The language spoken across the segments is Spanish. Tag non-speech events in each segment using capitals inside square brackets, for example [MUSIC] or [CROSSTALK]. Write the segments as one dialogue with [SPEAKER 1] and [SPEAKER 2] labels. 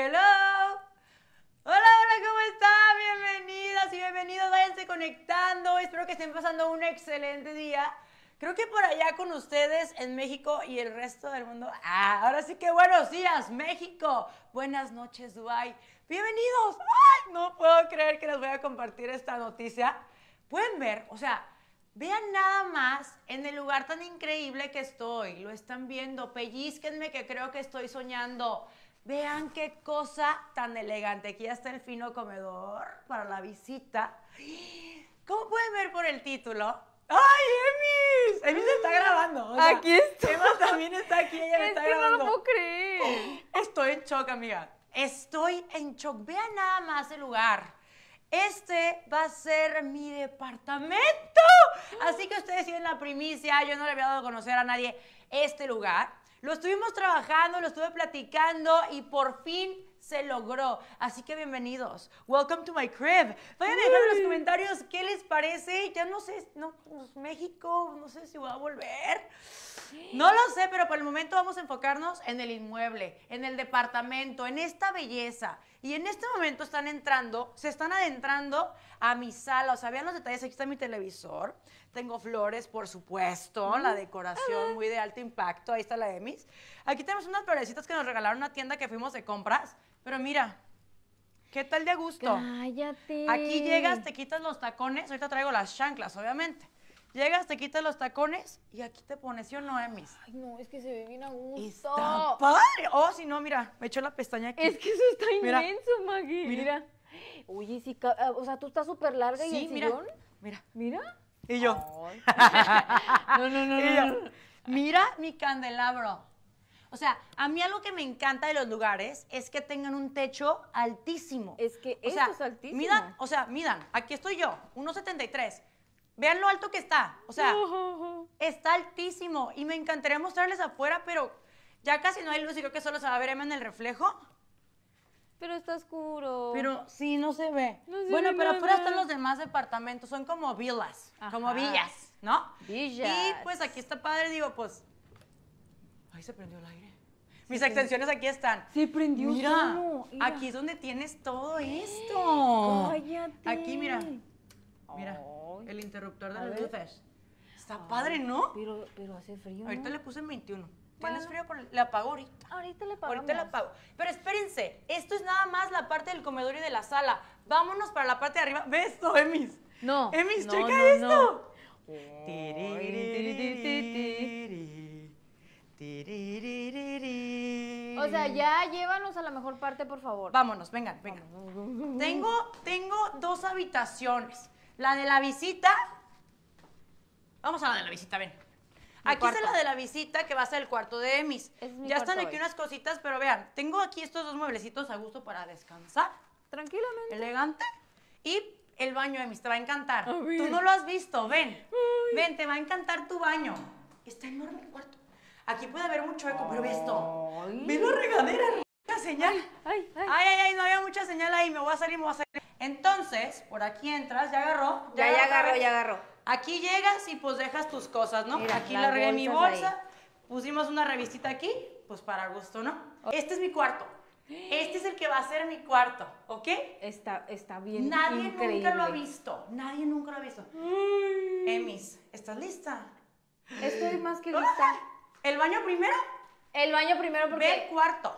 [SPEAKER 1] Hello. Hola, hola, ¿cómo están? Bienvenidas y bienvenidos. Váyanse conectando. Espero que estén pasando un excelente día. Creo que por allá con ustedes en México y el resto del mundo. Ah, ahora sí que buenos días, México. Buenas noches, Dubai. Bienvenidos. Ay, no puedo creer que les voy a compartir esta noticia. Pueden ver, o sea, vean nada más en el lugar tan increíble que estoy. Lo están viendo. Pellizquenme que creo que estoy soñando. Vean qué cosa tan elegante. Aquí ya está el fino comedor para la visita. ¿Cómo pueden ver por el título? ¡Ay, Emis! Emis está grabando. o sea,
[SPEAKER 2] Aquí estoy.
[SPEAKER 1] Emma también está aquí, ella me
[SPEAKER 2] Es
[SPEAKER 1] está
[SPEAKER 2] que no
[SPEAKER 1] grabando.
[SPEAKER 2] lo puedo creer.
[SPEAKER 1] Estoy en shock, amiga. Estoy en shock. Vean nada más el lugar. Este va a ser mi departamento. Así que ustedes tienen la primicia. Yo no le había dado a conocer a nadie este lugar. Lo estuvimos trabajando, lo estuve platicando y por fin se logró. Así que bienvenidos. Welcome to my crib. Vayan a dejar en los comentarios qué les parece. Ya no sé, no, pues, México, no sé si voy a volver. No lo sé, pero por el momento vamos a enfocarnos en el inmueble, en el departamento, en esta belleza. Y en este momento están entrando, se están adentrando a mi sala. O sea, vean los detalles. Aquí está mi televisor. Tengo flores, por supuesto. La decoración muy de alto impacto. Ahí está la Emis. Aquí tenemos unas florecitas que nos regalaron una tienda que fuimos de compras. Pero mira, ¿qué tal de gusto?
[SPEAKER 2] Cállate.
[SPEAKER 1] Aquí llegas, te quitas los tacones. Ahorita traigo las chanclas, obviamente. Llegas, te quitas los tacones y aquí te pones, ¿sí o no, Emis?
[SPEAKER 2] Ay, no, es que se ve bien a gusto.
[SPEAKER 1] Está padre. Oh, si no, mira, me echo la pestaña aquí.
[SPEAKER 2] Es que eso está
[SPEAKER 1] Mira.
[SPEAKER 2] inmenso, Maggie.
[SPEAKER 1] Mira.
[SPEAKER 2] Mira. Oye, sí, ah, o sea, tú estás súper larga y
[SPEAKER 1] sí,
[SPEAKER 2] el
[SPEAKER 1] mira.
[SPEAKER 2] sillón.
[SPEAKER 1] Mira.
[SPEAKER 2] Mira.
[SPEAKER 1] Y yo. [LAUGHS]
[SPEAKER 2] No, no, no,
[SPEAKER 1] y
[SPEAKER 2] no.
[SPEAKER 1] Mira mi candelabro. O sea, a mí algo que me encanta de los lugares es que tengan un techo altísimo.
[SPEAKER 2] Es que
[SPEAKER 1] o
[SPEAKER 2] eso
[SPEAKER 1] sea,
[SPEAKER 2] es altísimo.
[SPEAKER 1] Midan, o sea, midan, aquí estoy yo, 1.73. Vean lo alto que está. O sea, está altísimo y me encantaría mostrarles afuera, pero ya casi no hay luz y creo que solo se va a ver Emma en el reflejo.
[SPEAKER 2] Pero está oscuro.
[SPEAKER 1] Pero sí, no se ve.
[SPEAKER 2] No se
[SPEAKER 1] bueno,
[SPEAKER 2] ve
[SPEAKER 1] pero afuera están los demás departamentos, son como villas, como villas, ¿no?
[SPEAKER 2] Villas.
[SPEAKER 1] Y pues aquí está padre, digo, pues. Ahí se prendió el aire. Mis extensiones aquí están.
[SPEAKER 2] Se prendió
[SPEAKER 1] Mira,
[SPEAKER 2] mira.
[SPEAKER 1] aquí es donde tienes todo [GASPS] esto.
[SPEAKER 2] Cállate.
[SPEAKER 1] Aquí, mira. Mira,
[SPEAKER 2] Ay.
[SPEAKER 1] el interruptor de
[SPEAKER 2] A
[SPEAKER 1] las
[SPEAKER 2] ver.
[SPEAKER 1] luces. Está padre, ¿no?
[SPEAKER 2] Pero, pero hace frío. ¿no?
[SPEAKER 1] Ahorita le puse en 21. ¿Tienes
[SPEAKER 2] Bueno.
[SPEAKER 1] frío? Por el- Le apago ahorita.
[SPEAKER 2] Ahorita le pagamos.
[SPEAKER 1] Ahorita la apago. Pero espérense, esto es nada más la parte del comedor y de la sala. Vámonos para la parte de arriba. ¿Ves esto, Emis?
[SPEAKER 2] No.
[SPEAKER 1] Emis,
[SPEAKER 2] no,
[SPEAKER 1] checa
[SPEAKER 2] no,
[SPEAKER 1] esto.
[SPEAKER 2] O sea, ya llévanos a la mejor parte, por favor.
[SPEAKER 1] Vámonos, vengan, vengan. Tengo, tengo dos habitaciones. La de la visita. Vamos a la de la visita, ven.
[SPEAKER 2] Mi
[SPEAKER 1] Aquí está
[SPEAKER 2] cuarto.
[SPEAKER 1] la de la visita que va a ser el cuarto de Emis.
[SPEAKER 2] Es
[SPEAKER 1] Ya están aquí
[SPEAKER 2] hoy.
[SPEAKER 1] unas cositas, pero vean, tengo aquí estos dos mueblecitos a gusto para descansar.
[SPEAKER 2] Tranquilamente.
[SPEAKER 1] elegante. Y el baño, Emis, te va a encantar. Tú no lo has visto, ven. Ven, te va a encantar tu baño. Está enorme el cuarto. Aquí puede haber mucho eco, pero ve esto. Ve la regadera, la señal.
[SPEAKER 2] Ay, ay.
[SPEAKER 1] Ay, ay, ay, no había mucha señal ahí, me voy a salir, me voy a salir. Entonces, por aquí entras, ya agarró.
[SPEAKER 2] Ya, ya agarró, ya agarró.
[SPEAKER 1] Aquí llegas y pues dejas tus cosas, ¿no?
[SPEAKER 2] Mira,
[SPEAKER 1] aquí
[SPEAKER 2] las
[SPEAKER 1] largué mi bolsa, pusimos una revistita aquí, pues para gusto, ¿no? Este es mi cuarto. Este es el que va a ser mi cuarto, ¿ok?
[SPEAKER 2] Está, está bien
[SPEAKER 1] Nadie
[SPEAKER 2] increíble.
[SPEAKER 1] nunca lo ha visto. Nadie nunca lo ha visto. Emis, ¿estás lista?
[SPEAKER 2] Estoy más que lista.
[SPEAKER 1] ¿El baño primero?
[SPEAKER 2] El baño primero porque...
[SPEAKER 1] Ve el cuarto.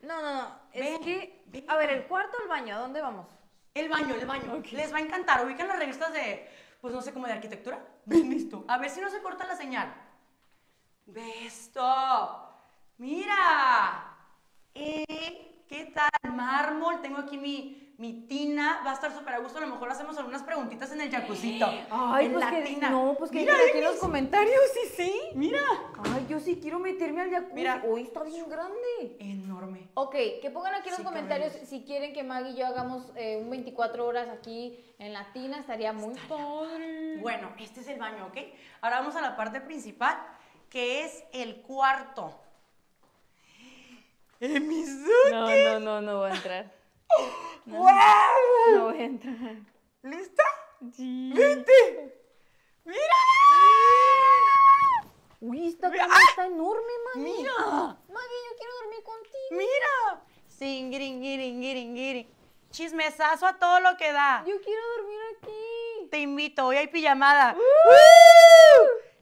[SPEAKER 2] No, no, no. Es
[SPEAKER 1] Ven,
[SPEAKER 2] que...
[SPEAKER 1] ven.
[SPEAKER 2] A ver, el cuarto o el baño, ¿a dónde vamos?
[SPEAKER 1] El baño, el baño. Les va a encantar. Ubican las revistas de, pues no sé, como de arquitectura. [LAUGHS] Ven esto. A ver si no se corta la señal. Ve esto. Mira. Eh, ¿Qué tal? Mármol. Tengo aquí mi, mi tina. Va a estar súper a gusto. A lo mejor hacemos algunas preguntitas en el jacuzito.
[SPEAKER 2] Ay,
[SPEAKER 1] en
[SPEAKER 2] pues
[SPEAKER 1] la
[SPEAKER 2] que...
[SPEAKER 1] tina.
[SPEAKER 2] No, pues que
[SPEAKER 1] Mira,
[SPEAKER 2] aquí en los comentarios, sí, sí.
[SPEAKER 1] Mira.
[SPEAKER 2] Ay, yo sí quiero meterme al jacuzzi.
[SPEAKER 1] Mira.
[SPEAKER 2] Uy, está bien grande.
[SPEAKER 1] Enorme.
[SPEAKER 2] Ok, que pongan aquí en los
[SPEAKER 1] Sí,
[SPEAKER 2] comentarios si quieren que Maggie y yo hagamos eh, un 24 horas aquí en la tina, estaría muy padre.
[SPEAKER 1] Bueno, este es el baño, ¿ok? Ahora vamos a la parte principal, que es el cuarto. Emizuki.
[SPEAKER 2] No, no, no, no voy a entrar. [GASPS]
[SPEAKER 1] ¡Wow!
[SPEAKER 2] No voy a entrar.
[SPEAKER 1] ¿Lista?
[SPEAKER 2] Sí.
[SPEAKER 1] ¡Vente! ¡Mira!
[SPEAKER 2] Uy, esta cama está enorme, Maggie.
[SPEAKER 1] ¡Mira!
[SPEAKER 2] Maggie, yo quiero dormir contigo.
[SPEAKER 1] ¡Mira! Singiringiringiringiri. Chismesazo a todo lo que da.
[SPEAKER 2] Yo quiero dormir aquí.
[SPEAKER 1] Te invito, hoy hay pijamada.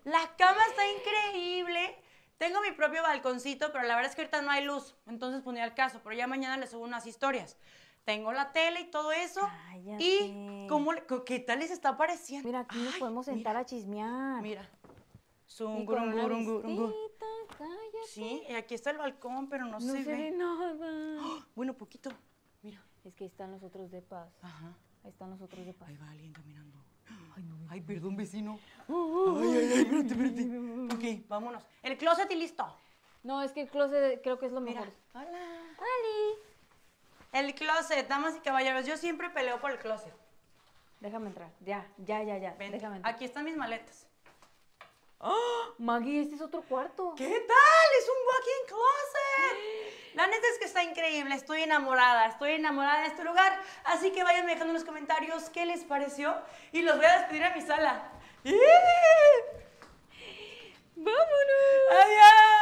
[SPEAKER 1] La cama está increíble. Tengo mi propio balconcito, pero la verdad es que ahorita no hay luz. Entonces ponía el caso, pero ya mañana les subo unas historias. Tengo la tele y todo eso.
[SPEAKER 2] Cállate.
[SPEAKER 1] ¿Y cómo le- qué tal les está pareciendo?
[SPEAKER 2] Mira, aquí nos podemos sentar a chismear.
[SPEAKER 1] Mira.
[SPEAKER 2] Y
[SPEAKER 1] Zungurungurungurungu.
[SPEAKER 2] con una vistita, cállate.
[SPEAKER 1] Sí, y aquí está el balcón, pero no,
[SPEAKER 2] No
[SPEAKER 1] se,
[SPEAKER 2] se ve
[SPEAKER 1] ve.
[SPEAKER 2] nada.
[SPEAKER 1] Bueno, poquito. Mira.
[SPEAKER 2] Es que ahí están los otros de paz.
[SPEAKER 1] Ajá.
[SPEAKER 2] Ahí están los otros de paz.
[SPEAKER 1] Ahí va alguien caminando. Ay, perdón, vecino. Ay, ay, ay, espérate, espérate. Ok, vámonos. El closet y listo.
[SPEAKER 2] No, es que el closet creo que es lo
[SPEAKER 1] Mira.
[SPEAKER 2] mejor.
[SPEAKER 1] Hola.
[SPEAKER 2] ¡Ali!
[SPEAKER 1] El closet, damas y caballeros. Yo siempre peleo por el closet.
[SPEAKER 2] Déjame entrar. Ya, ya, ya, ya.
[SPEAKER 1] Ven,
[SPEAKER 2] Déjame entrar.
[SPEAKER 1] aquí están mis maletas.
[SPEAKER 2] Maggie, este es otro cuarto.
[SPEAKER 1] ¿Qué tal? Es un walk-in closet. La neta es que está increíble, estoy enamorada, estoy enamorada de este lugar, así que váyanme dejando en los comentarios qué les pareció y los voy a despedir a mi sala. ¡Vámonos! ¡Adiós!